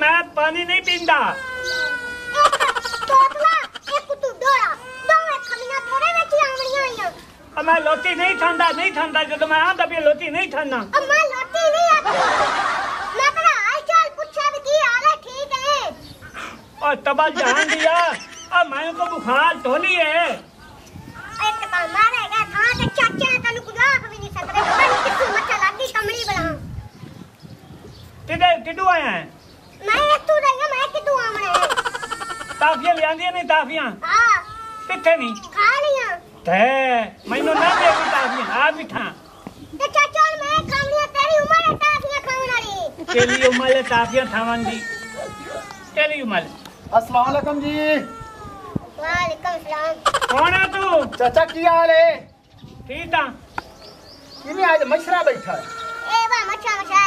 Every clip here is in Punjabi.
मैं पानी नहीं पींदा मैं लोटी नहीं खांदा नहीं खांदा जब मैं आंदा भी लोटी नहीं खाना अम्मा लोटी नहीं मैं तेरा हाल चाल पूछा की हाल है ठीक है? और तबा जान दिया। अब मैं को बुखार तो नहीं है। एक तो मारेगा था तो चाचा तनु गुदा भी नहीं सकते। मत लागी समरी बड़ा किधर किडू आया है? ਮੈਂ ਇੱਥੋਂ ਰਹਿ ਮੈਂ ਕਿੱਥੋਂ ਆਉਣਾ ਤਾਫੀਆਂ ਲਿਆਂਦੀਆਂ ਨਹੀਂ ਤਾਫੀਆਂ? ਹਾਂ। ਕਿੱਥੇ ਨਹੀਂ ਖਾ ਲੀਆਂ ਤੇ ਮੈਨੂੰ ਨਾ ਦੇ ਕੋਈ ਤਾਫੀਆਂ ਆ ਮਿੱਠਾ। ਤੇ ਚਾਚਾ ਮੈਂ ਕਾਮੀਆਂ ਤੇਰੀ ਉਮਰ ਹੈ ਤਾਫੀਆਂ ਖਾਣ ਵਾਲੀ। ਤੇਰੀ ਉਮਰ ਹੈ ਤਾਫੀਆਂ ਖਾਣ ਦੀ। ਤੇਰੀ ਉਮਰ। ਅਸਲਾਮ ਅਲੈਕਮ ਜੀ। ਵਾਲੇਕਮ ਸਲਾਮ। ਕੌਣ ਆ ਤੂੰ? ਚਾਚਾ ਕੀ ਹਾਲ ਹੈ? ਠੀਕ ਆ। ਕਿਵੇਂ ਅੱਜ ਮਛਰਾ ਬੈਠਾ ਏ ਵਾ ਮਛਾ ਮਛਾ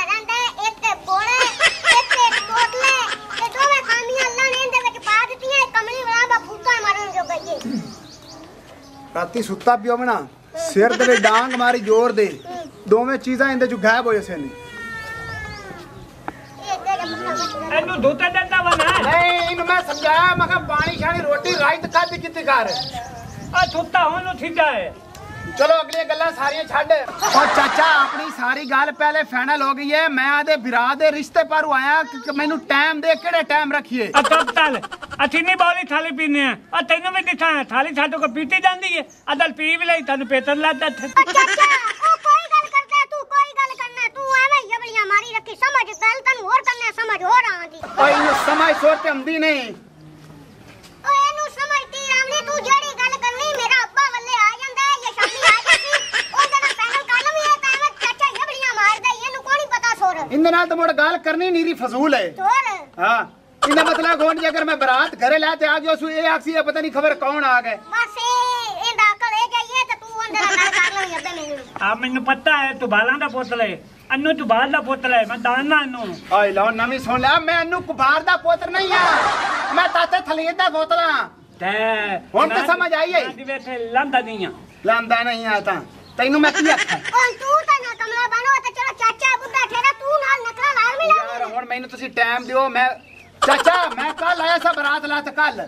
ਰਾਤੀ ਸੁੱਤਾ ਪਿਓ ਬਣਾ ਸਿਰ ਤੇ ਡਾਂਗ ਮਾਰੀ ਜ਼ੋਰ ਦੇ। ਦੋਵੇਂ ਚੀਜ਼ਾਂ ਇਹਦੇ ਚ ਗਾਇਬ ਹੋ ਜਸੇ ਨੇ ਇਹਨੂੰ ਦੁੱਧ ਦਿੰਦਾ ਵਾ ਨਹੀਂ ਇਹਨੂੰ ਮੈਂ ਸਮਝਾਇਆ ਮੈਂ ਕਿਹਾ ਪਾਣੀ ਛਾਣੀ ਰੋਟੀ ਰਾਈਤ ਖਾਦੀ ਕਿੱਥੇ ਕਰ ਆ ਸੁੱਤਾ ਹੁਣ ਨੂੰ ਥਿੱਡਾ ਹੈ। ਚਲੋ ਅਗਲੀਆਂ ਗੱਲਾਂ ਸਾਰੀਆਂ ਛੱਡ। ਉਹ ਚਾਚਾ ਆਪਣੀ ਸਾਰੀ ਗੱਲ ਪਹਿਲੇ ਫਾਈਨਲ ਹੋ ਗਈ ਹੈ ਮੈਂ ਆਦੇ ਵਿਰਾ ਦੇ ਰਿਸ਼ਤੇ ਪਰ ਆਇਆ। ਕਿ ਮੈਨੂੰ ਟਾਈਮ ਦੇ ਕਿਹੜੇ ਟਾਈਮ ਰੱਖੀਏ? ਅਤਬ ਤਲ ਅਸੀਂ ਨਹੀਂ ਬੋਲੀ ਥਾਲੀ ਪੀਨੇ ਆ। ਤੈਨੂੰ ਵੀ ਦਿਖਾ ਥਾਲੀ ਸਾਡੇ ਕੋ ਪੀਤੀ ਜਾਂਦੀ ਹੈ ਅਦਲ ਪੀ ਵੀ ਲਈ ਤੈਨੂੰ ਪੇਤਨ ਲੱਗਦਾ ਤੇ ਚਾਚਾ ਉਹ ਕੋਈ ਗੱਲ ਕਰਦਾ ਤੂੰ ਕੋਈ ਗੱਲ ਕਰਨਾ। ਤੂੰ ਐਵੇਂ ਜਬਲੀਆਂ ਮਾਰੀ ਰੱਖੀ। ਸਮਝ ਦਲ ਤੈਨੂੰ ਹੋਰ ਕਰਨਾ ਸਮਝ ਹੋਰ ਆਂਦੀ ਕੋਈ ਸਮਝ ਸੋਚ ਤੇ ਹੁੰਦੀ ਨਹੀਂ। ਪਤਾ ਇਹਦੇ ਨਾਲ ਤਾਂ ਮੁੜ ਗੱਲ ਕਰਨੀ ਨੀਰੀ ਫਜ਼ੂਲ ਹੈ। ਹਾਂ। ਇਹਦਾ ਮਤਲਬ ਕੋਣ ਜੇ ਅਗਰ ਮੈਂ ਬਰਾਤ ਘਰੇ ਲੈ ਤੇ ਆ ਗਿਆ ਸੂ ਇਹ ਇਹ ਪਤਾ ਨਹੀਂ ਖਬਰ ਕੌਣ ਆ ਗਏ ਤੇ ਤੂੰ ਆ ਮੈਨੂੰ ਪਤਾ ਹੈ ਤੂੰ ਬਾਲਾਂ ਦਾ ਪੁੱਤ ਲੈ। ਅੰਨੂ ਤੂੰ ਬਾਲ ਦਾ ਪੁੱਤ ਲੈ ਮੈਂ ਦਾਨਾ ਇਹਨੂੰ ਓਏ ਲਓ ਨਵੀਂ ਸੁਣ ਲਿਆ ਮੈਂ ਇਹਨੂੰ ਕੁਬਾਰ ਦਾ ਪੁੱਤਰ ਨਹੀਂ ਆ। ਮੈਂ ਤਾਤੇ ਥਲੀਏ ਦਾ ਬੋਤਲਾਂ। ਤੇ ਹੁਣ ਤਾਂ ਸਮਝ ਆਈ ਹੈ। ਜਿਵੇਂ ਤੇ ਲੰਦਾ ਨਹੀਂ ਆ। ਲਾਂਦਾ ਨਹੀਂ ਆ ਤਾਂ। ਤੈਨੂੰ ਮੈਂ ਕੀ ਆਖਾਂ? ਓ ਤੂੰ ਤਾਂ ਨਾ ਕਮਲਾ ਬਣੋ ਤੇ ਚਲੋ ਚਾਚਾ ਬੁੱਢਾ ਠੇਰਾ ਤੂੰ ਨਾਲ ਨਕਲਾ ਲਾਲ ਵੀ ਯਾਰ ਹੁਣ ਮੈਨੂੰ ਤੁਸੀਂ ਟਾਈਮ ਦਿਓ ਮੈਂ ਚਾਚਾ ਮੈਂ ਕੱਲ ਆਇਆ ਸਾ ਬਰਾਤ ਲਾ ਤੇ ਕੱਲ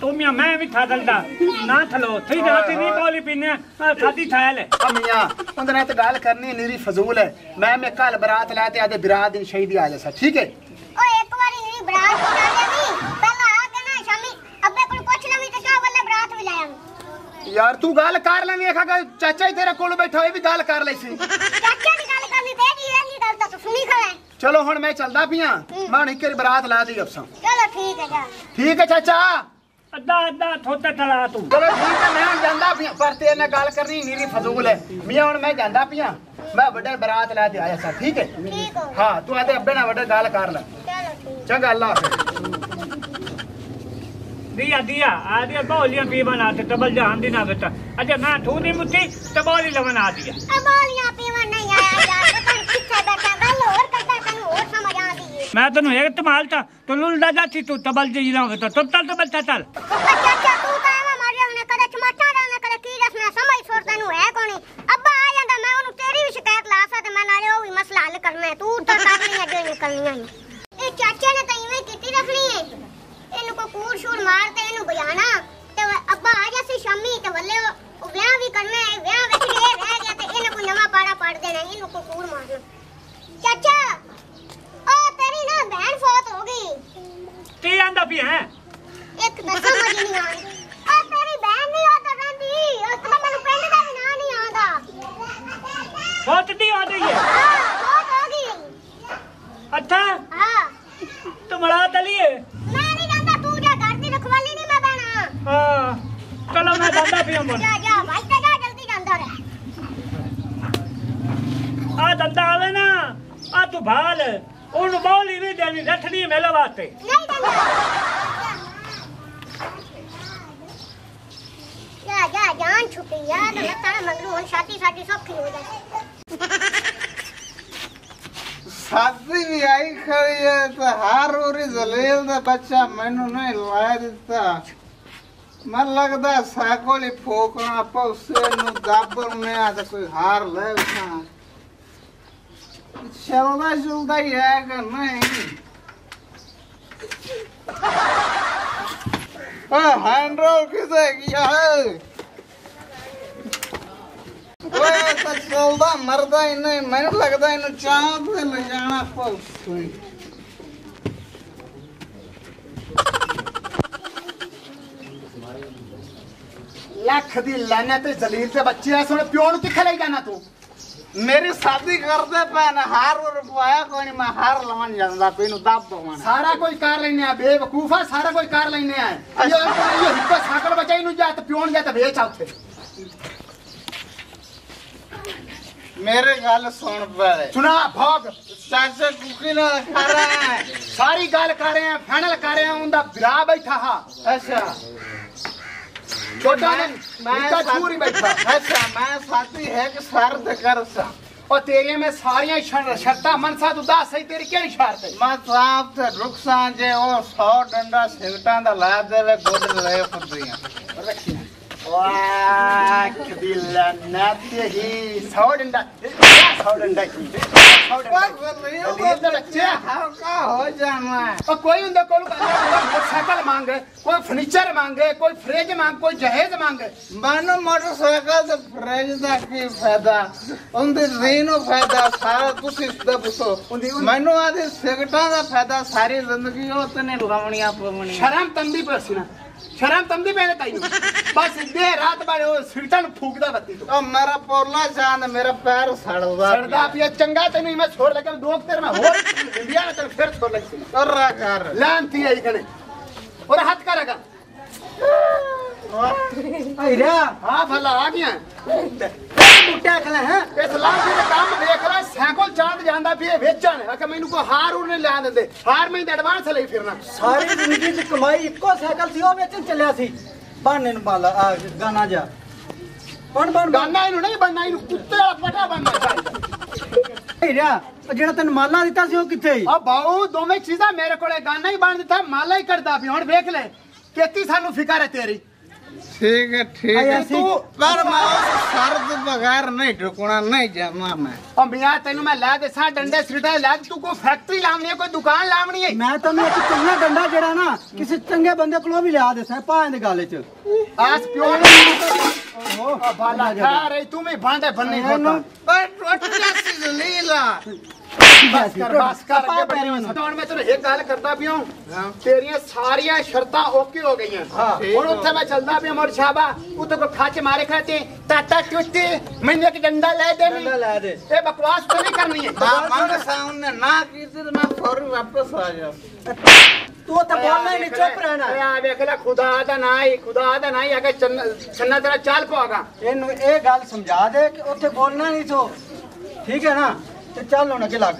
ਤੂੰ ਮੀਆਂ ਮੈਂ ਵੀ ਥਾ ਦਲਦਾ ਨਾ ਥਲੋ ਥੀ ਜਾਤੀ ਨਹੀਂ ਬੋਲੀ ਪੀਨੇ ਖਾਦੀ ਥਾਇਲ ਅਮੀਆਂ ਉਹਦੇ ਨਾਲ ਤੇ ਗੱਲ ਕਰਨੀ ਨੀਰੀ ਫਜ਼ੂਲ ਹੈ। ਮੈਂ ਮੈਂ ਕੱਲ ਬਰਾਤ ਲੈ ਤੇ ਆਦੇ ਬਰਾਤ ਦੀ ਸ਼ਹੀਦੀ ਆ ਜਾ ਠੀਕ ਹੈ? ਓ ਇੱਕ ਵਾਰੀ ਨਹੀਂ ਬਰਾਤ ਬਣਾ ਲੈਵੀ ਪਹਿਲਾਂ ਆ ਕੇ ਨਾ ਸ਼ਾਮੀ ਅੱਬੇ ਕੋਲ ਪੁੱਛ ਲਵੀ ਤੇ ਕਾ ਵੱਲੇ ਬਰਾਤ ਵੀ ਲੈ ਆਵੀਂ ਯਾਰ ਤੂੰ ਗੱਲ ਕਰ ਲੈਵੀਂ ਆਖਾ ਚਾਚਾ ਹੀ ਤੇਰੇ ਕੋਲ ਬੈਠਾ ਹੋਏ ਵੀ ਗੱਲ ਕਰ ਲਈ ਸੀ। ਚਾਚਾ ਦੀ ਗੱਲ ਕਰਨੀ ਤੇ ਜੀ ਇਹ ਗੱਲ ਤਾਂ ਤੂੰ ਸੁਣੀ ਖੜਾ ਹੈ। ਚਲੋ ਹੁਣ ਮੈਂ ਚੱਲਦਾ ਪਿਆ। ਮੈਂ ਹੁਣ ਇੱਕ ਵਾਰੀ ਬਰਾਤ ਲਾ ਦੀ ਅਫਸਾਂ ਚਲੋ ਠੀਕ ਹੈ ਜਾ। ਠੀਕ ਹੈ ਚਾਚਾ? ਅੱਧਾ ਅੱਧਾ ਥੋਤੇ ਥਲਾ ਤੂੰ। ਚਲੋ ਠੀਕ ਹੈ ਮੈਂ ਹੁਣ ਜਾਂਦਾ ਪਿਆ। ਪਰ ਤੇਰੇ ਨਾਲ ਗੱਲ ਕਰਨੀ ਨੀਰੀ ਫਜ਼ੂਲ ਹੈ। ਮੀਆਂ ਹੁਣ ਮੈਂ ਜਾਂਦਾ ਪਿਆ। ਮੈਂ ਵੱਡੇ ਬਰਾਤ ਲੈ ਤੇ ਆਇਆ ਸਾ ਠੀਕ ਹੈ? ਠੀਕ ਹੋ ਹਾਂ ਤੂੰ ਆਦੇ ਅੱਬੇ ਨਾਲ ਵੱਡੇ ਗੱਲ ਕਰ ਲੈ। ਚਲੋ ਠੀਕ। ਚੰਗਾ ਅੱਲਾ ਹਾਫਿਜ਼। ਦਿਆ ਦਿਆ ਆ ਦਿਆ ਬੋਲੀਆਂ ਪੀ ਬਣਾ ਤੇ ਤਬਲ ਜਾਨ ਦੀ ਨਾ ਬਤਾ ਅਜੇ ਮੈਂ ਠੂ ਦੀ ਮੁੱਠੀ ਤੇ ਬੋਲੀ ਲਵਨ ਆ ਦਿਆ ਅਬਾਲੀਆਂ ਪੀਵਣ ਨਹੀਂ ਆਇਆ ਯਾਰ ਪਤਾ ਨੀ ਕਿੱਥੇ ਬੈਠਾ ਗੱਲ ਹੋਰ ਕਰਦਾ ਤੈਨੂੰ ਹੋਰ ਸਮਝ ਆਉਂਦੀ ਏ ਮੈਂ ਤੈਨੂੰ ਇੱਕ ਤਮਾਲ ਤਾਂ ਤੂੰ ਲੁਲਦਾ ਜਾਤੀ ਤੂੰ ਤਬਲ ਜੀ ਲਾਉਂਗੇ ਤਾਂ ਤੁਰ ਤਲ ਤਬਲ ਚੱਲ ਅੱਛਾ ਅੱਛਾ ਤੂੰ ਤਾਂ ਐਵੇਂ ਮਾਰਿਆ ਉਹਨੇ ਕਦੇ ਚਮਾਟਾ ਡਾਲਣਾ ਕਦੇ ਕੀ ਦੱਸਣਾ ਸਮਝ ਸੁਰ ਤੈਨੂੰ ਹੈ ਕੋਣੀ ਅੱਬਾ ਆ ਜਾਂਦਾ ਮੈਂ ਉਹਨੂੰ ਤੇਰੀ ਵੀ ਸ਼ਿਕਾਇਤ ਲਾ ਸਕਦਾ ਮੈਂ ਨਾਲੇ ਉਹ ਵੀ ਮਸਲਾ ਹੱਲ ਕਰਨਾ ਹੈ ਤੂੰ ਤਾਂ ਕਰ ਲਈਆਂ ਜੋ ਨਿਕਲਣੀਆਂ ਈ ਇਹ ਚਾਚੇ ਨੇ ਤਾਂ ਇਵੇਂ ਕੀਤੀ ਰੱਖਣੀ ਹੈ ਇਹਨੂੰ ਕੋ ਕੂੜ ਸ਼ੂੜ ਮਾਰ ਤੇ ਇਹਨੂੰ ਬੁਲਾਣਾ ਤੇ ਉਹ ਅੱਬਾ ਆ ਜਾਸੀ ਸ਼ਾਮੀ ਤੇ ਵੱਲੇ ਉਹ ਉਹ ਵਿਆਹ ਵੀ ਕਰਨਾ ਹੈ ਵਿਆਹ ਵਿੱਚ ਇਹ ਰਹਿ ਗਿਆ ਤੇ ਇਹਨੇ ਕੋਈ ਨਵਾਂ ਪਾੜਾ ਪੜ ਦੇਣਾ ਇਹਨੂੰ ਕੋ ਕੂੜ ਮਾਰਨਾ ਚਾਚਾ ਉਹ ਤੇਰੀ ਨਾ ਭੈਣ ਫੌਤ ਹੋ ਗਈ ਕੀ ਆਂਦਾ ਵੀ ਹੈ ਇੱਕ ਤਾਂ ਸਮਝ ਨਹੀਂ ਆਉਂਦੀ ਆ ਤੇਰੀ ਭੈਣ ਨਹੀਂ ਉਹ ਤਾਂ ਰਹਿੰਦੀ ਉਹ ਤਾਂ ਮੈਨੂੰ ਪਿੰਡ ਦਾ ਵੀ ਨਾਂ ਨਹੀਂ ਆਉਂਦਾ ਸੋਚਦੀ ਹੋ ਗਈ ਹੈ। ਹਾਂ ਬਹੁਤ ਹੋ ਗਈ ਅੱਛਾ? ਹਾਂ ਤੂੰ ਮੜਾ ਤਲੀਏ ਮੈਂ ਨਹੀਂ ਜਾਂਦਾ ਤੂੰ ਜਾ ਘਰ ਦੀ ਰਖਵਾਲੀ ਨਹੀਂ ਮੈਂ ਬਣਾ ਹਾਂ। ਚਲੋ ਮੈਂ ਜਾਂਦਾ ਪਿਆ ਮਨ ਜਾ ਜਾ ਭਾਈ ਤੇ ਜਾ ਜਲਦੀ ਜਾਂਦਾ ਰਹਿ ਆ ਦੰਦਾ ਆਵੇ ਉਹਨੂੰ ਬੋਲੀ ਵੀ ਦੇਣੀ, ਰੱਖਣੀ ਮੇਲੇ ਵਾਸਤੇ। ਨਹੀਂ ਜਾਂਦਾ ਜਾ ਜਾ, ਜਾਨ ਛੁੱਟੀ ਯਾਰ ਮੈਂ ਤਾਂ ਮੰਗਰੂ ਹੁਣ ਸ਼ਾਦੀ ਸਾਡੀ ਸੌਖੀ ਹੋ ਜਾਏ। ਸਾਦੀ ਵੀ ਆਈ ਖੜੀ ਹੈ ਤੇ ਹਰ ਉਰੀ ਜ਼ਲੀਲ ਦਾ ਬੱਚਾ ਮੈਨੂੰ ਨਹੀਂ ਲਾ ਦਿੱਤਾ। ਮਨ ਲੱਗਦਾ ਸਾਕੋਲੀ ਫੋਕਣਾ ਪਉਸੇ ਨੂੰ ਦਾਬਰ ਨੇ ਆ ਤੇ ਕੋਈ ਹਾਰ ਲੈ ਉਠਾ। ਚੱਲਦਾ ਜੁਲਦਾ ਹੀ ਹੈ ਕਿ ਨਹੀਂ? ਓਏ ਹੈਂਡਰੋਲ ਕਿਤੇ ਗਿਆ? ਹੈ ਓਏ ਮਰਦਾ ਮੈਨੂੰ ਲੱਗਦਾ ਇਹਨੂੰ ਚਾਹ ਤੇ ਲੈ ਜਾਣਾ ਪਊ ਲੱਖ ਦੀ ਲਾਨਾ ਤੇ ਜ਼ਲੀਲ ਤੇ ਬੱਚੇ ਆ ਸੁਣ ਪਿਓ ਨੂੰ ਕਿੱਥੇ ਲਈ ਜਾਣਾ ਤੂੰ? ਮੇਰੀ ਸ਼ਾਦੀ ਕਰਦੇ ਪੈਣ ਹਾਰ ਰੁਪਇਆ ਕੋਈ ਨਹੀਂ ਮੈਂ ਹਾਰ ਲਵਣ ਜਾਂਦਾ ਪਈ ਨੂੰ ਦੱਬ ਦਵਾਂ। ਸਾਰਾ ਕੁਝ ਕਰ ਲੈਨੇ ਆ ਬੇਵਕੂਫਾ ਸਾਰਾ ਕੁਝ ਕਰ ਲੈਨੇ ਆ। ਇਹ ਇਹ ਹਿੱਕਾ ਸਾਕਲ ਬਚਾਈ ਨੂੰ ਜਾ ਤੇ ਪਿਓ ਨੂੰ ਜਾ ਤੇ ਵੇਚ ਆ ਉੱਥੇ। ਮੇਰੇ ਗੱਲ ਸੁਣ ਪੜੇ ਸੁਣਾ ਭੋਗ ਚਾਚਾ ਕੁਕੀ ਨਾ ਖਾ ਰਹਾ ਹੈ। ਸਾਰੀ ਗੱਲ ਕਰ ਰਹੇ ਆ ਫਾਈਨਲ ਕਰ ਰਹੇ ਆ ਉਹਦਾ ਵਿਰਾ ਬੈਠਾ ਹਾ। ਅੱਛਾ। ਛੋਟਾ ਮੈਂ ਛੂਰੀ ਬੈਠਾ। ਅੱਛਾ ਮੈਂ ਸਾਥੀ ਹੈ ਕਿ ਸਰ ਤੇ ਕਰ ਸਾ। ਉਹ ਤੇਰੀਆਂ ਮੈਂ ਸਾਰੀਆਂ ਸ਼ਰ- ਸ਼ਰਤਾਂ ਮਨਸਾ ਤੂੰ ਦੱਸ ਸਹੀ ਤੇਰੀ ਕਿਹੜੀ ਸ਼ਰਤ ਹੈ? ਮੈਂ ਸਾਫ਼ ਤੇ ਰੁਕਸਾਂ ਜੇ ਉਹ 100 ਡੰਡਾ ਸਿਗਟਾਂ ਦਾ ਲਾ ਦੇਵੇ ਗੁੱਡ ਲੈ ਫੁੱਦੀਆਂ ਰੱਖੀ। ਵਾਹ ਕਦੀ ਲਨਤ ਹੀ ਸੌ ਡੰਡਾ ਸੌ ਡੰਡਾ ਕੀ ਸੌ ਡੰਡਾ ਦਲੀਲ ਦੇ ਬੱਚੇ ਆ। ਹਲਕਾ ਹੋ ਜਾਣਾ ਉਹ ਕੋਈ ਹੁੰਦਾ ਕੋਲ ਮੋਟਰਸਾਈਕਲ ਮੰਗੇ ਕੋਈ ਫਰਨੀਚਰ ਮੰਗੇ ਕੋਈ ਫ੍ਰਿਜ ਮੰਗ ਕੋਈ ਜਹੇਜ਼ ਮੰਗੇ। ਮਨ ਮੋਟਰਸਾਈਕਲ ਤੇ ਫਰਿੱਜ ਦਾ ਕੀ ਫਾਇਦਾ? ਉਹਦੇ ਰੀ ਨੂੰ ਫਾਇਦਾ ਸਾਰਾ ਤੁਸੀਂ ਤੇ ਸ਼ਰਮ ਤੰਦੀ ਪੈਣੇ ਤਾਈ ਨੂੰ ਬਸ ਦੇ ਰਾਤ ਬਾਰੇ ਉਹ ਸਿਰਟਾਂ ਨੂੰ ਫੂਕਦਾ ਬੱਤੀ ਤੋਂ ਉਹ ਮੇਰਾ ਪੋਰਲਾ ਚਾਂਦ ਮੇਰਾ ਪੈਰ ਸੜਦਾ ਸੜਦਾ ਪਿਆ। ਚੰਗਾ ਤੈਨੂੰ ਹੀ ਮੈਂ ਛੋੜ ਲੱਗਾ ਦੋ ਕੁ ਤੇਰੇ ਮੈਂ ਹੋਰ ਇੰਡੀਆ ਨੇ ਤੈਨੂੰ ਫਿਰ ਛੋੜ ਲੱਗੀ। ਸੀ ਕਰ। ਲਾਂਤੀ ਆਈ ਕਣੇ ਔਰ ਹੱਥ ਕਰੇਗਾ ਆਇਰਾ ਹਾਂ ਭਲਾ ਆ ਗਿਆ ਮੁੱਟਿਆ ਖਲੇ ਹੈ। ਇਸ ਲਾਂਤੀ ਦੇ ਕੰਮ ਦੇਖ ਲੈ ਸਾਈਕਲ ਚਾਂਦ ਜਾਂਦਾ ਵੀ ਇਹ ਵੇਚਣ। ਆ ਕਿ ਮੈਨੂੰ ਕੋਈ ਹਾਰ ਉਹਨੇ ਲਿਆ ਦਿੰਦੇ। ਹਾਰ ਮੈਂ ਐਡਵਾਂਸ ਲਈ ਫਿਰਨਾ। ਸਾਰੀ ਜ਼ਿੰਦਗੀ ਚ ਕਮਾਈ ਇੱਕੋ ਸਾਈਕਲ ਸੀ ਉਹ ਵੇਚਣ ਚੱਲਿਆ ਸੀ। ਬਾਨੇ ਨੂੰ ਮਾਲਾ ਆ ਗਾਣਾ ਜਾ ਬਣ ਬਣ ਬਣ। ਗਾਨਾ ਇਹਨੂੰ ਨਹੀਂ ਬਣਨਾ ਇਹਨੂੰ ਕੁੱਤੇ ਵਾਲਾ ਪਟਾ ਬਣਨਾ ਚਾਹੀਦਾ ਆਇਰਾ ਜਿਹੜਾ ਤੈਨੂੰ ਮਾਲਾ ਦਿੱਤਾ ਸੀ ਉਹ ਕਿੱਥੇ ਸੀ? ਆ ਬਾਉ ਦੋਵੇਂ ਚੀਜ਼ਾਂ ਮੇਰੇ ਕੋਲੇ ਗਾਨਾ ਹੀ ਬਣ ਦਿੱਤਾ ਮਾਲਾ ਹੀ ਕਰਦਾ ਪਿਆ। ਹੁਣ ਵੇਖ ਲੈ ਕਿਤੀ ਸਾਨੂੰ ਫਿਕਰ ਹੈ ਤੇਰੀ। ਠੀਕ ਹੈ ਠੀਕ ਆਇਆ ਹੈ ਸੀ। ਤੂੰ ਪਰ ਮੈਂ ਉਸ ਸਰ ਦੇ ਬਗੈਰ ਨਹੀਂ ਢੁਕਣਾ ਨਹੀਂ ਜਾਣਾ ਮੈਂ। ਉਹ ਮੀਆਂ ਤੈਨੂੰ ਮੈਂ ਲੈ ਦੇ ਸਾ ਡੰਡੇ ਸਿਰਟੇ ਲੈ ਤੂੰ ਕੋਈ ਫੈਕਟਰੀ ਲਾਉਣੀ ਹੈ ਕੋਈ ਦੁਕਾਨ ਲਾਉਣੀ ਹੈ? ਮੈਂ ਤੈਨੂੰ ਇੱਕ ਚੰਗਾ ਡੰਡਾ ਜਿਹੜਾ ਨਾ ਕਿਸੇ ਚੰਗੇ ਬੰਦੇ ਕੋਲੋਂ ਵੀ ਲਿਆ ਦੇ ਸੈ ਪਾਂ ਦੇ ਗਾਲੇ ਚ। ਆਸ ਪਿਓ ਨੇ ਓਹ ਬਾਲਾ ਖਾ ਰਹੀ ਤੂੰ ਵੀ ਬਾਂਡੇ ਬੰਨੀ ਹੋਤਾ ਪਰ ਟੁੱਟ ਜਾ ਸੀ ਜ਼ਲੀਲਾ ਬਸ ਕਰ ਬਸ ਕਰ ਅੱਗੇ ਬੜੀ ਹੁਣ ਮੈਂ ਤੈਨੂੰ ਇੱਕ ਗੱਲ ਕਰਦਾ ਪਿਆ ਤੇਰੀਆਂ ਸਾਰੀਆਂ ਸ਼ਰਤਾਂ ਓਕੇ ਹੋ ਗਈਆਂ। ਹੁਣ ਉੱਥੇ ਮੈਂ ਚੱਲਦਾ ਪਿਆ ਮੋਰ ਸ਼ਾਬਾ ਉੱਤੇ ਕੋ ਖਾਚ ਮਾਰੇ ਖਾਤੇ ਤਾਤਾ ਟੁੱਟੀ ਮੈਨੂੰ ਇੱਕ ਡੰਡਾ ਲੈ ਦੇ ਡੰਡਾ ਲੈ ਦੇ। ਇਹ ਬਕਵਾਸ ਤਾਂ ਨਹੀਂ ਕਰਨੀ ਹੈ। ਨਾ ਮੰਗ ਸਾਹਮਣੇ ਨਾ ਕੀਤੀ ਤੇ ਮੈਂ ਫੌਰੀ ਵਾਪਸ ਆ ਜਾ। ਤੂੰ ਤਾਂ ਬੋਲਣਾ ਹੀ ਨਹੀਂ ਚੁੱਪ ਰਹਿਣਾ। ਆ ਵੇਖ ਲੈ ਖੁਦਾ ਦਾ ਨਾ ਹੀ ਖੁਦਾ ਦਾ ਨਾ ਹੀ ਅਗੇ ਛੰਨਾ ਤੇਰਾ ਚਾਲ ਪਾਗਾ ਇਹਨੂੰ ਇਹ ਗੱਲ ਸਮਝਾ ਦੇ ਕਿ ਉੱਥੇ ਬੋਲਣਾ ਨਹੀਂ ਸੋ ਠੀਕ ਹੈ ਨਾ? ਤੇ ਚੱਲ ਹੁਣ ਅੱਗੇ ਲੱਗ।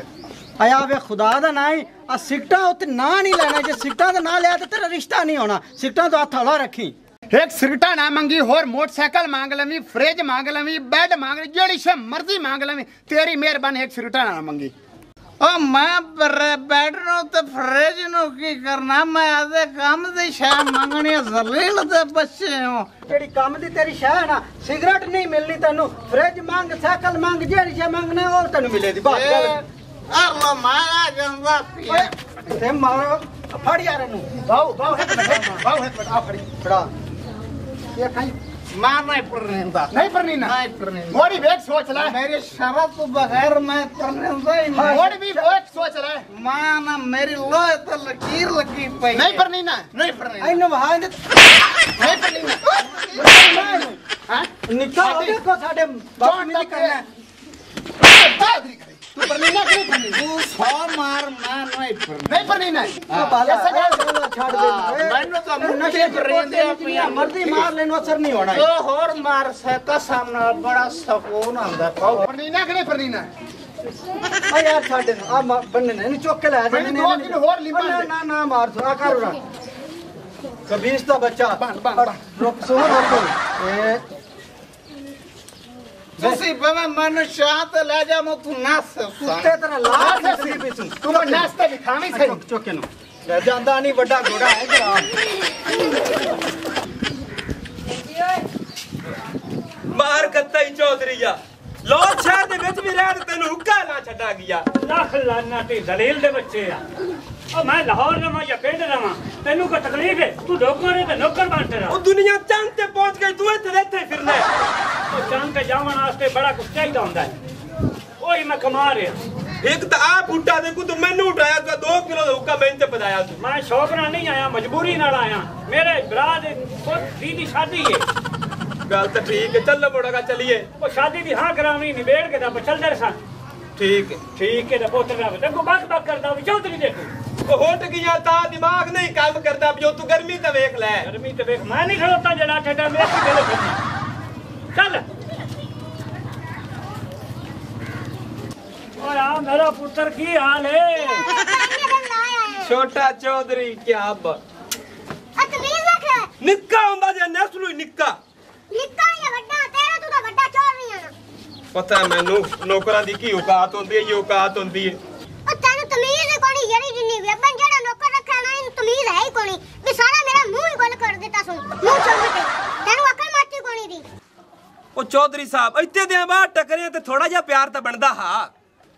ਆਇਆ ਵੇ ਖੁਦਾ ਦਾ ਨਾਂ ਹੀ ਆ ਸਿੱਟਾ ਉੱਤੇ ਨਾਂ ਨਹੀਂ ਲੈਣਾ, ਜੇ ਸਿੱਟਾ ਦਾ ਨਾਂ ਲਿਆ ਤੇ ਤੇਰਾ ਰਿਸ਼ਤਾ ਨਹੀਂ ਹੋਣਾ। ਸਿੱਟਾ ਤੋਂ ਹੱਥ ਹੌਲਾ ਰੱਖੀ। ਇੱਕ ਸਿਗਟਾ ਨਾ ਮੰਗੀ, ਹੋਰ ਮੋਟਰਸਾਈਕਲ ਮੰਗ ਲਵੀਂ, ਫ੍ਰਿਜ ਮੰਗ ਲਵੀਂ, ਬੈੱਡ ਮੰਗ ਲਈ ਜਿਹੜੀ ਸ਼ੇ ਮਰਜ਼ੀ ਮੰਗ ਲਵੀਂ। ਤੇਰੀ ਮਿਹਰਬਾਨੀ ਇੱਕ ਸਿਗਟਾ ਨਾ ਮੰਗੀ। ਉਹ ਮੈਂ ਬੈਡ ਨੂੰ ਤੇ ਫਰਿੱਜ ਨੂੰ ਕੀ ਕਰਨਾ? ਮੈਂ ਆਦੇ ਕੰਮ ਦੀ ਸ਼ੈ ਮੰਗਣੀ ਆ, ਜ਼ਲੀਲ ਦੇ ਬੱਚੇ ਹੋ। ਜਿਹੜੀ ਕੰਮ ਦੀ ਤੇਰੀ ਸ਼ੈ ਹੈ ਨਾ ਸਿਗਰਟ ਨਹੀਂ ਮਿਲਣੀ ਤੈਨੂੰ। ਫ੍ਰਿਜ ਮੰਗ ਸਾਈਕਲ ਮੰਗ ਜਿਹੜੀ ਸ਼ੈ ਮੰਗਣਾ ਉਹ ਤੈਨੂੰ ਮਿਲੇਗੀ। ਬਸ ਗੱਲ ਅਰਲਾ ਮਾਇਆ ਜਾਂਦਾ ਪਿਆ ਤੇ ਮਾਰੋ ਫੜ ਯਾਰ ਇਹਨੂੰ। ਬਾਉ ਬਾਉ ਇੱਕ ਮਿੰਟ ਬਾਉ ਇੱਕ ਮਿੰਟ ਆ ਫੜੀ ਫੜਾ। ਇਹ ਖਾਈ। ਮਾਰ ਨਹੀਂ ਪਰਨਿੰਦਾ ਨਹੀਂ ਪਰਨੀ ਨਾ ਨਹੀਂ ਪਰਨਿੰਦਾ ਮੋੜੀ ਵੇਖ ਸੋਚ ਲੈ ਮੇਰੀ ਸ਼ਰਤ ਤੋਂ ਬਗੈਰ ਮੈਂ ਪਰਨਿੰਦਾ ਹੀ ਨਹੀਂ ਮੋੜੀ ਵੀ ਵੇਖ ਸੋਚ ਲੈ ਮਾਂ ਨਾ ਮੇਰੀ ਲੋਹੇ ਤੇ ਲਕੀਰ ਲੱਗੀ ਪਈ ਨਹੀਂ ਪਰਨੀ ਨਾ ਨਹੀਂ ਪਰਨਿੰਦਾ ਇਹਨੂੰ ਵਹਾ ਦੇ ਨਹੀਂ ਪਰਨੀ ਨਾ ਹਾਂ ਨਿੱਕਾ ਹੋ ਦੇਖੋ ਸਾਡੇ ਬਾਪ ਮਾਰ ਮੈਂ ਨਹੀਂ ਪਰਨਿੰਦਾ ਨਹੀਂ ਪਰਨੀ ਨਾ ਉਹ ਬਾਲਾ ਐਸਾ ਗੱਲ ਬਾਲਾ ਛੱਡ ਦੇ ਮੈਨੂੰ ਤਾਂ ਇਹ ਮੁੱਢੇ ਨਸ਼ੇ ਚ ਰਹਿੰਦੇ ਪਈਆਂ। ਮਰਦੀ ਮਾਰ ਲੈਣ ਅਸਰ ਨਹੀਂ ਹੋਣਾ ਦੋ ਹੋਰ ਮਾਰ ਸਕਾ ਸਾਹਮਣੇ ਬੜਾ ਸਕੂਨ ਆਉਂਦਾ ਪਾਉ ਪਰਨੀ ਨਾ ਕਿ ਨਹੀਂ ਪਰਨੀ ਨਾ ਆ ਯਾਰ ਛੱਡ ਇਹਨੂੰ ਆ ਮ- ਬੰਨੇ ਨੇ ਇਹਨੂੰ ਚੁੱਕ ਕੇ ਲੈ ਮੈਨੂੰ ਦੋ ਕਿਲੋ ਹੋਰ ਲਿੰਬਾ ਨਾ ਦੇ। ਨਾ ਨਾ ਮਾਰ ਸੋ ਆ ਕਰ ਉਰਾ ਕਬੀਸ ਦਾ ਬੱਚਾ ਬਣ, ਬਣ, ਬਣ। ਰੁਕ ਸੋ ਰੁਕ ਇਹ ਤੁਸੀਂ ਭਾਵੇਂ ਮਨ ਸ਼ਾਹ ਤੇ ਲੈ ਜਾ ਮੈਂ ਤੂੰ ਨਸ ਕੁੱਤੇ ਤਰ੍ਹਾਂ ਲਾ ਕੇ ਸਰੀ ਪਈ ਸੁਣ ਤੂੰ ਮੈਂ ਨਾਸਤਾ ਦਿਖਾਵੀਂ ਸਹੀ। ਚੁੱਕ ਲੈ ਜਾਂਦਾ ਨਹੀਂ ਵੱਡਾ ਘੋੜਾ ਹੈ ਜਰਾ ਮਾਰ ਕੱਤਾ ਹੀ ਚੌਧਰੀਆ ਲੋਕ ਸ਼ਹਿਰ ਦੇ ਵਿੱਚ ਵੀ ਰਹਿ ਤੇ ਤੈਨੂੰ ਹੁੱਕਾ ਨਾ ਛੱਡਾ ਗਿਆ। ਲੱਖ ਲਾਨਾ ਤੇ ਦਲੀਲ ਦੇ ਬੱਚੇ ਆ। ਉਹ ਮੈਂ ਲਾਹੌਰ ਰਵਾਂ ਜਾਂ ਪਿੰਡ ਰਵਾਂ ਤੈਨੂੰ ਕੋਈ ਤਕਲੀਫ ਹੈ? ਤੂੰ ਨੌਕਰ ਹੈ ਤੇ ਨੌਕਰ ਬਣ ਤੇਰਾ ਉਹ ਦੁਨੀਆ ਚੰਦ ਤੇ ਪਹੁੰਚ ਗਈ ਤੂੰ ਇੱਥੇ ਦੇ ਇੱਥੇ ਫਿਰਨਾ। ਉਹ ਚੰਦ ਤੇ ਜਾਵਣ ਵਾਸਤੇ ਬੜਾ ਕੁਝ ਚਾਹੀਦਾ ਹੁੰਦਾ ਹੈ। ਉਹੀ ਮੈਂ ਕਮਾ ਰਿਹਾ। ਇੱਕ ਤਾਂ ਆ ਬੁੱਢਾ ਦੇ ਕੋ ਤੂੰ ਮੈਨੂੰ ਉਠਾਇਆ ਤੂੰ 2 ਕਿਲੋ ਦਾ ਹੁੱਕਾ ਮੈਨੂੰ ਤੇ ਪਦਾਇਆ ਤੂੰ। ਮੈਂ ਸ਼ੌਕ ਨਾਲ ਨਹੀਂ ਆਇਆ ਮਜਬੂਰੀ ਨਾਲ ਆਇਆ। ਮੇਰੇ ਭਰਾ ਦੇ ਪੁੱਤ ਦੀ ਦੀ ਸ਼ਾਦੀ ਹੈ ਗੱਲ ਤਾਂ ਠੀਕ ਹੈ ਚੱਲ ਮੋੜਾਗਾ ਚਲੀਏ। ਉਹ ਸ਼ਾਦੀ ਦੀ ਹਾਂ ਕਰਾਵਣੀ ਨਿਬੇੜ ਕੇ ਤਾਂ ਚੱਲਦੇ ਸਾਂ ਠੀਕ ਹੈ। ਠੀਕ ਹੈ ਤਾਂ ਪੁੱਤ ਨਾ ਦੇਖੋ ਬੱਕ ਬੱਕ ਕਰਦਾ ਵੀ ਚੌਧਰੀ ਦੇਖੋ। ਉਹ ਹੋਟ ਗਿਆ ਤਾਂ ਦਿਮਾਗ ਨਹੀਂ ਕੰਮ ਕਰਦਾ ਉਹ ਤੂੰ ਗਰਮੀ ਤਾਂ ਵੇਖ ਲੈ। ਗਰਮੀ ਤੇ ਵੇਖ ਮੈਂ ਨਹੀਂ ਖੜੋਤਾ ਜਿਹੜਾ ਠੱਡਾ ਮੇਰੇ ਕੀ ਗੱਲ ਚੱਲ। ਓਏ ਆ ਮੇਰਾ ਪੁੱਤਰ ਕੀ ਹਾਲ ਹੈ ਹੈ ਛੋਟਾ ਚੌਧਰੀ ਕੀ ਬ ਅਤਲੀਜ਼ ਰੱਖ। ਨਿੱਕਾ ਹੁੰਦਾ ਜੇ ਨਸਲੂ ਹੀ ਨਿੱਕਾ। ਨਿੱਕਾ ਜਾਂ ਵੱਡਾ ਤੇਰਾ ਤੂੰ ਤਾਂ ਵੱਡਾ ਚੋਰ ਨਹੀਂ ਆਣਾ ਪਤਾ ਹੈ ਮੈਨੂੰ ਨੌਕਰਾਂ ਦੀ ਕੀ ਔਕਾਤ ਹੁੰਦੀ ਹੈ ਇਹ ਔਕਾਤ ਹੁੰਦੀ ਹੈ ਉਹ ਤੈਨੂੰ ਤਮੀਜ਼ ਕੋਣੀ ਜਿਹੜੀ ਜਿੰਨੀ ਵੀ ਅੱਬਨ ਜਿਹੜਾ ਨੌਕਰ ਰੱਖਿਆ ਨਾ ਇਹਨੂੰ ਤਮੀਜ਼ ਹੈ ਹੀ ਕੋਣੀ ਵੀ ਸਾਰਾ ਮੇਰਾ ਮੂੰਹ ਹੀ ਗੋਲ ਕਰ ਦਿੱਤਾ ਸੁਣ ਮੂੰਹ ਚੁੰਮ ਕੇ ਤੈਨੂੰ ਅਕਲ ਮਾਤੀ ਕੋਣੀ ਦੀ ਉਹ ਚੌਧਰੀ ਸਾਹਿਬ ਇੱਥੇ ਦੇ ਬਾਹਰ ਟਕਰਿਆ ਤੇ ਥੋੜਾ ਜਿਹਾ ਪਿਆਰ ਤਾਂ ਬਣਦਾ ਹਾਂ।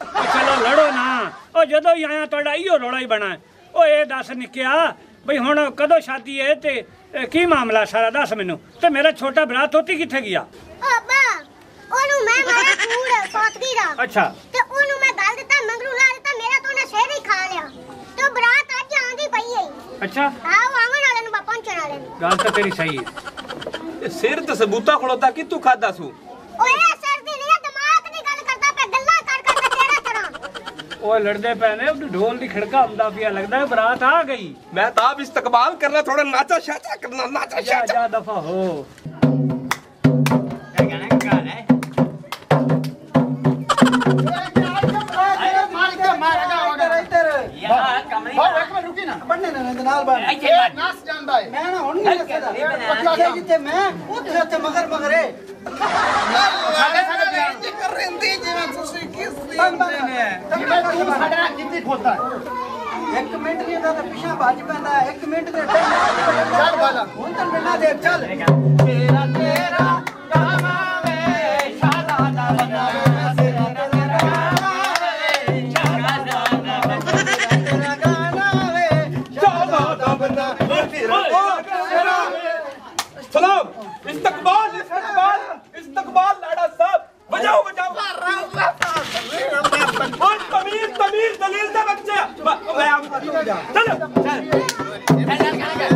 ਉਹ ਚਲੋ ਲੜੋ ਨਾ। ਉਹ ਜਦੋਂ ਹੀ ਆਇਆ ਤੁਹਾਡਾ ਇਹੋ ਰੌਲਾ ਹੀ ਬਣਾ। ਉਹ ਇਹ ਦੱਸ ਨਿਕਿਆ ਬਈ ਹੁਣ ਕਦੋਂ ਸ਼ਾਦੀ ਹੈ ਤੇ ਇਹ ਕੀ ਮਾਮਲਾ ਸਾਰਾ ਦੱਸ ਮੈਨੂੰ। ਤੇ ਮੇਰਾ ਛੋਟਾ ਭਰਾ ਤੋਤੀ ਕਿੱਥੇ ਗਿਆ? ਅੱਬਾ ਉਹਨੂੰ ਮੈਂ ਮਾਰਿਆ ਕੂੜ ਸੌਤਗੀ ਦਾ। ਅੱਛਾ। ਤੇ ਉਹਨੂੰ ਮੈਂ ਗੱਲ ਦਿੱਤਾ ਮੰਗਰੂ ਲਾ ਦਿੱਤਾ ਮੇਰਾ ਤਾਂ ਉਹਨੇ ਸਿਰ ਹੀ ਖਾ ਲਿਆ। ਤੇ ਉਹ ਬਰਾਤ ਅੱਜ ਆਂਦੀ ਪਈ ਹੈ ਅੱਛਾ। ਉਹ ਆਵਣ ਵਾਲੇ ਨੂੰ ਬਾ ਪਹੁੰਚਣ ਵਾਲੇ ਨੂੰ। ਗੱਲ ਤਾਂ ਤੇਰੀ ਸਹੀ ਹੈ ਸਿਰ ਤੇ ਸਬੂਤਾ ਖੜੋਤਾ ਕਿ ਤੂੰ ਖਾਦਾ ਸੂ? ਓਏ ਸਿਰ ਦੀ ਨਹੀਂ ਦਿਮਾਗ ਦੀ ਗੱਲ ਕਰਦਾ ਪਿਆ ਗੱਲਾਂ ਕਰ ਕਰ ਕੇ ਤੇਰਾ ਤਰ੍ਹਾਂ ਉਹ ਲੜਦੇ ਪਏ ਨੇ ਉਹ ਢੋਲ ਦੀ ਖੜਕਾ ਹੁੰਦਾ ਪਿਆ ਲੱਗਦਾ ਹੈ ਬਰਾਤ ਆ ਗਈ। ਮੈਂ ਤਾਂ ਆਪ ਇਸਤਕਬਾਲ ਕਰਨਾ ਥੋੜਾ ਨਾਚਾ ਸ਼ਾਚਾ ਕਰਨਾ ਨਾਚਾ ਸ਼ਾਚਾ। ਜਾ ਦਫਾ ਹੋ। ਮਾਰ ਕੇ ਮਾਰੇਗਾ ਹੋਗਾ ਇੱਧਰ ਹੋਰ ਇੱਕ ਮਿੰਟ ਰੁਕੀ ਨਾ। ਬੰਨੇ ਨੇ ਨਾਲ ਬਣ ਇਹ ਨਸ ਜਾਂਦਾ ਹੈ ਮੈਂ ਨਾ ਹੁਣ ਨਹੀਂ ਦੱਸਦਾ। ਜਿੱਥੇ ਜਿੱਥੇ ਮੈਂ ਉੱਥੇ ਉੱਥੇ ਮਗਰ ਮਗਰ ਏ। ਸਾਡੇ ਸਾਡੇ ਪਿਆਰ ਇੰਜ ਕਰ ਰਹਿੰਦੀ ਜਿਵੇਂ ਤੁਸੀਂ ਕਿਸ ਦੀ ਬੰਨ ਬੰਨ ਜਿਵੇਂ ਤੂੰ ਸਾਡੇ ਜਿੱਤੀ ਖੋਤਾ। ਇੱਕ ਮਿੰਟ ਨਹੀਂ ਹੁੰਦਾ ਤਾਂ ਪਿਛਾ ਭੱਜ ਪੈਂਦਾ। ਇੱਕ ਮਿੰਟ ਦੇ ਚੱਲ ਬਾਲਾ। ਹੁਣ ਤਾਂ ਮਿਲਣਾ ਦੇ ਚੱਲ। ਤੇਰਾ ਤੇਰਾ ਗਾਵਾਂ सलाम इस्तकबाल इस्तकबाल इस्तकबाल लाड़ा साहब बजाओ बजाओ और तमीर तमीर दलील दे बच्चे मैं आपको चलो चल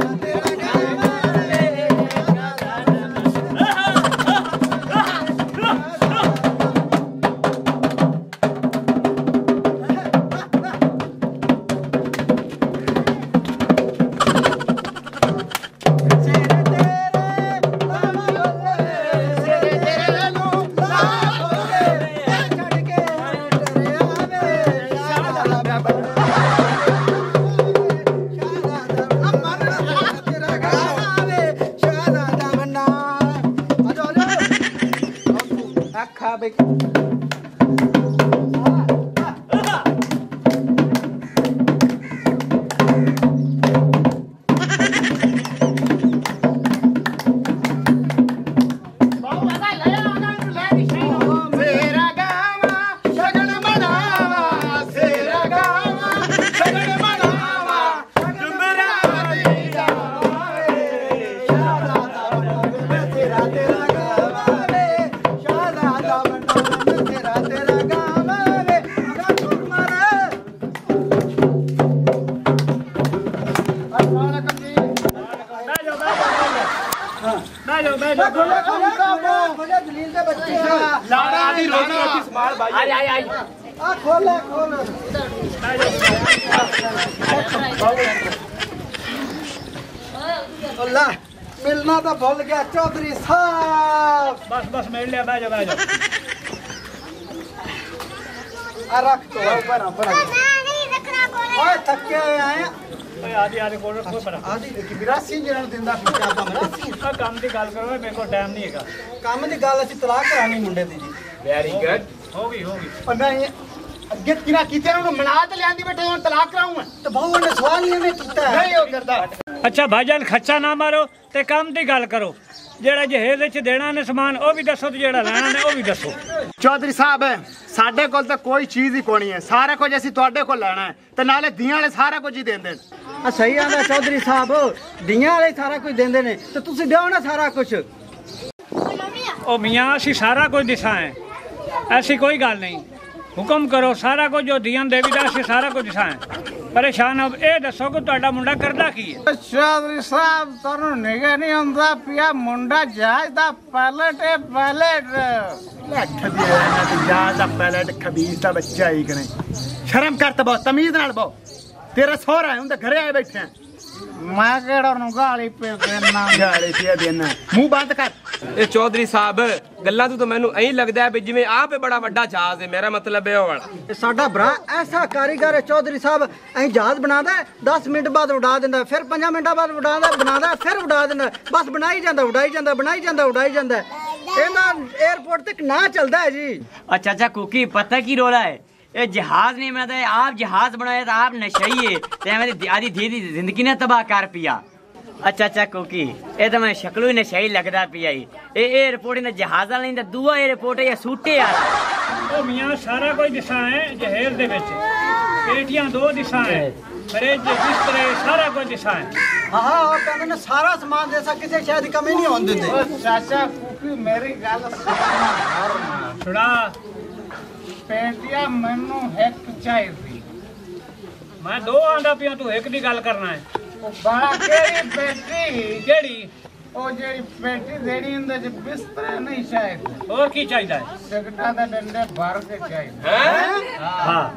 रोटी रोटी संभाल भाई ਆ ਖੋਲੇ ਖੋਲ ਅੱਲਾ ਮਿਲਣਾ ਤਾਂ ਭੁੱਲ ਗਿਆ ਚੌਧਰੀ ਸਾਹਿਬ ਬਸ ਬਸ ਮਿਲ ਲਿਆ ਬਹਿ ਜਾਓ ਬਹਿ ਜਾਓ ਆ ਰੱਖ ਤੋ ਪਰਾਂ ਪਰਾਂ ਮੈਂ ਨਹੀਂ ਰੱਖਣਾ ਕੋਲੇ ਓਏ ਥੱਕੇ ਹੋਏ ਆਏ ਆ ਓਏ ਆਦੀ ਆਦੇ ਕੋਲ ਰੱਖੋ ਪਰ ਆਦੀ ਕਿ ਵਿਰਾਸੀ ਜਿਹੜਾ ਨੂੰ ਦਿੰਦਾ ਪਿੱਛਾ ਦਾ ਮਰਾਸੀ ਆ ਕੰਮ ਦੀ ਗੱਲ ਕਰੋ ਮੇਰੇ ਕੋਲ ਟਾਈਮ ਨਹੀਂ ਹੈਗਾ ਕੰਮ ਦੀ ਗੱਲ ਅਸੀਂ ਤਲਾਕ ਕਰਾਣੀ ਮੁੰਡੇ ਦੀ ਜੀ ਵੈਰੀ ਗੁੱਡ ਹੋ ਗਈ ਹੋ ਗਈ। ਪਰ ਮੈਂ ਅੱਗੇ ਕਿਨਾ ਕੀਤੇ ਉਹਨੂੰ ਮਨਾ ਤੇ ਲਿਆਂਦੀ ਬੈਠੇ ਹੁਣ ਤਲਾਕ ਕਰਾਉਂ ਮੈਂ ਤੇ ਬਹੁ ਨੇ ਸਵਾਲ ਹੀ ਇਹਨੇ ਕੀਤਾ। ਨਹੀਂ ਉਹ ਕਰਦਾ। ਅੱਛਾ ਭਾਈਜਾਨ ਖੱਚਾ ਨਾ ਮਾਰੋ ਤੇ ਕੰਮ ਦੀ ਗੱਲ ਕਰੋ। ਜਿਹੜਾ ਜਹੇਜ਼ ਵਿੱਚ ਦੇਣਾ ਨੇ ਸਮਾਨ ਉਹ ਵੀ ਦੱਸੋ ਤੇ ਜਿਹੜਾ ਲੈਣਾ ਨੇ ਉਹ ਵੀ ਦੱਸੋ। ਚੌਧਰੀ ਸਾਹਿਬ ਸਾਡੇ ਕੋਲ ਤਾਂ ਕੋਈ ਚੀਜ਼ ਹੀ ਕੋਣੀ ਹੈ। ਸਾਰਾ ਕੁਝ ਅਸੀਂ ਤੁਹਾਡੇ ਕੋਲ ਲੈਣਾ ਹੈ ਤੇ ਨਾਲੇ ਦੀਆਂ ਵਾਲੇ ਸਾਰਾ ਕੁਝ ਹੀ ਦਿੰਦੇ ਨੇ। ਆ ਸਹੀ ਆਂਦਾ ਚੌਧਰੀ ਸਾਹਿਬ ਦੀਆਂ ਵਾਲੇ ਸਾਰਾ ਕੁਝ ਦਿੰਦੇ ਨੇ ਤੇ ਤੁਸੀਂ ਦਿਓ ਨਾ ਸਾਰਾ ਕੁਝ। ਉਹ ਮੀਆਂ ਅਸੀਂ ਸਾਰਾ ਕੁਝ ਦਿਸਾਂ ਹੈ। ਐਸੀ ਕੋਈ ਗੱਲ ਨਹੀਂ। ਹੁਕਮ ਕਰੋ ਸਾਰਾ ਕੁਝ ਜੋ ਦੀਆਂ ਦੇਵੀ ਦਾ ਅਸੀਂ ਸਾਰਾ ਕੁਝ ਹੈ ਪਰੇਸ਼ਾਨ ਹੋ ਇਹ ਦੱਸੋ ਕਿ ਤੁਹਾਡਾ ਮੁੰਡਾ ਕਰਦਾ ਕੀ ਹੈ? ਚੌਧਰੀ ਸਾਹਿਬ ਤੁਹਾਨੂੰ ਨਿਗਾ ਨਹੀਂ ਹੁੰਦਾ ਪਿਆ ਮੁੰਡਾ ਜਹਾਜ਼ ਦਾ ਪਾਇਲਟ ਹੈ ਪਾਇਲਟ ਲੱਖ ਦੀ ਯਾਦ ਦਾ ਪੈਲਟ ਖਬੀਸ ਦਾ ਬੱਚਾ ਹੀ ਕਨੇ ਸ਼ਰਮ ਕਰ ਤਾ ਬਹੁਤ ਤਮੀਜ਼ ਨਾਲ ਬਹੁ ਤੇਰਾ ਸਹੁਰਾ ਹੈ ਉਹਦੇ ਘਰੇ ਆਏ ਬੈਠੇ ਆ ਮੈਂ ਕਿਹੜਾ ਨੂੰ ਗਾਲੀ ਪੇ ਦੇਣਾ? ਗਾਲੀ ਪੇ ਦੇਣਾ। ਮੂੰਹ ਬੰਦ ਕਰ। ਇਹ ਚੌਧਰੀ ਸਾਹਿਬ ਗੱਲਾਂ ਤੋਂ ਤਾਂ ਮੈਨੂੰ ਐਂ ਲੱਗਦਾ ਵੀ ਜਿਵੇਂ ਆਪ ਇਹ ਬੜਾ ਵੱਡਾ ਜਹਾਜ਼ ਹੈ ਮੇਰਾ ਮਤਲਬ ਹੈ ਉਹ ਵਾਲਾ ਸਾਡਾ ਭਰਾ ਐਸਾ ਕਾਰੀਗਰ ਹੈ ਚੌਧਰੀ ਸਾਹਿਬ ਐਂ ਜਹਾਜ਼ ਬਣਾਦਾ 10 ਮਿੰਟ ਬਾਅਦ ਉਡਾ ਦਿੰਦਾ ਫਿਰ 5 ਮਿੰਟਾਂ ਬਾਅਦ ਉਡਾਉਂਦਾ ਬਣਾਦਾ ਫਿਰ ਉਡਾ ਦਿੰਦਾ ਬਸ ਬਣਾਈ ਜਾਂਦਾ ਉਡਾਈ ਜਾਂਦਾ ਬਣਾਈ ਜਾਂਦਾ ਉਡਾਈ ਜਾਂਦਾ ਇਹਨਾਂ 에어ਪੋਰਟ ਤੱਕ ਨਾ ਚੱਲਦਾ ਜੀ। ਅੱਛਾ ਅੱਛਾ ਕੁਕੀ ਪਤਾ ਕੀ ਰੋਲਾ ਹੈ? ਇਹ ਜਹਾਜ਼ ਨਹੀਂ ਬਣਾਦਾ ਆਪ ਜਹਾਜ਼ ਬਣਾਇਆ ਤਾਂ ਆਪ ਨਸ਼ਈ ਹੈ ਤੇ ਮੇਰੀ ਆਦੀ ਧੀ ਦੀ ਜ਼ਿੰਦਗੀ ਨੇ ਤਬਾਹ ਕਰ ਪਿਆ। ਅੱਛਾ ਅੱਛਾ ਕੋਕੀ ਇਹ ਤਾਂ ਮੈਂ ਸ਼ਕਲੋਂ ਹੀ ਨਸ਼ਈ ਲੱਗਦਾ ਪਿਆ ਹੀ ਇਹ ਇਹ ਰਿਪੋਰਟ ਨੇ ਜਹਾਜ਼ ਵਾਲੀ ਦਾ ਦੂਆ ਇਹ ਰਿਪੋਰਟ ਇਹ ਸੂਟੇ ਆ। ਉਹ ਮੀਆਂ ਸਾਰਾ ਕੋਈ ਦਿਸ਼ਾ ਹੈ ਜਹੇਰ ਦੇ ਵਿੱਚ। ਪੇਟੀਆਂ ਦੋ ਦਿਸ਼ਾ ਹੈ ਮਰੇ ਜੇ ਜਿਸ ਤਰ੍ਹਾਂ ਸਾਰਾ ਕੁਝ ਦਿਸ਼ਾ ਹੈ। ਹਾਂ ਹਾਂ ਉਹ ਕਹਿੰਦੇ ਨੇ ਸਾਰਾ ਸਮਾਨ ਦੇ ਸਾ ਕਿਸੇ ਸ਼ਾਇਦ ਕਮੀ ਨਹੀਂ ਹੋਣ ਦਿੰਦੇ। ਚਾਚਾ ਕੋਕੀ ਮੇਰੀ ਗੱਲ ਸੁਣਾ। ਪੇਟੀਆਂ ਮੈਨੂੰ ਇੱਕ ਚਾਹੀਦੀ। ਮੈਂ ਦੋ ਆਂਦਾ ਪਿਆ ਤੂੰ ਇੱਕ ਦੀ ਗੱਲ ਕਰਨਾ ਹੈ। ਉਹ ਬੜਾ ਕਿਹੜੀ ਪੇਟੀ ਕਿਹੜੀ? ਉਹ ਜਿਹੜੀ ਪੇਟੀ ਦੇਣੀ ਹੁੰਦੇ ਚ ਬਿਸਤਰੇ ਨਹੀਂ ਚਾਹੀਦੇ। ਹੋਰ ਕੀ ਚਾਹੀਦਾ ਹੈ? ਸਿਗਟਾਂ ਦੇ ਡੰਡੇ ਭਰ ਕੇ ਚਾਹੀਦੇ। ਹਾਂ।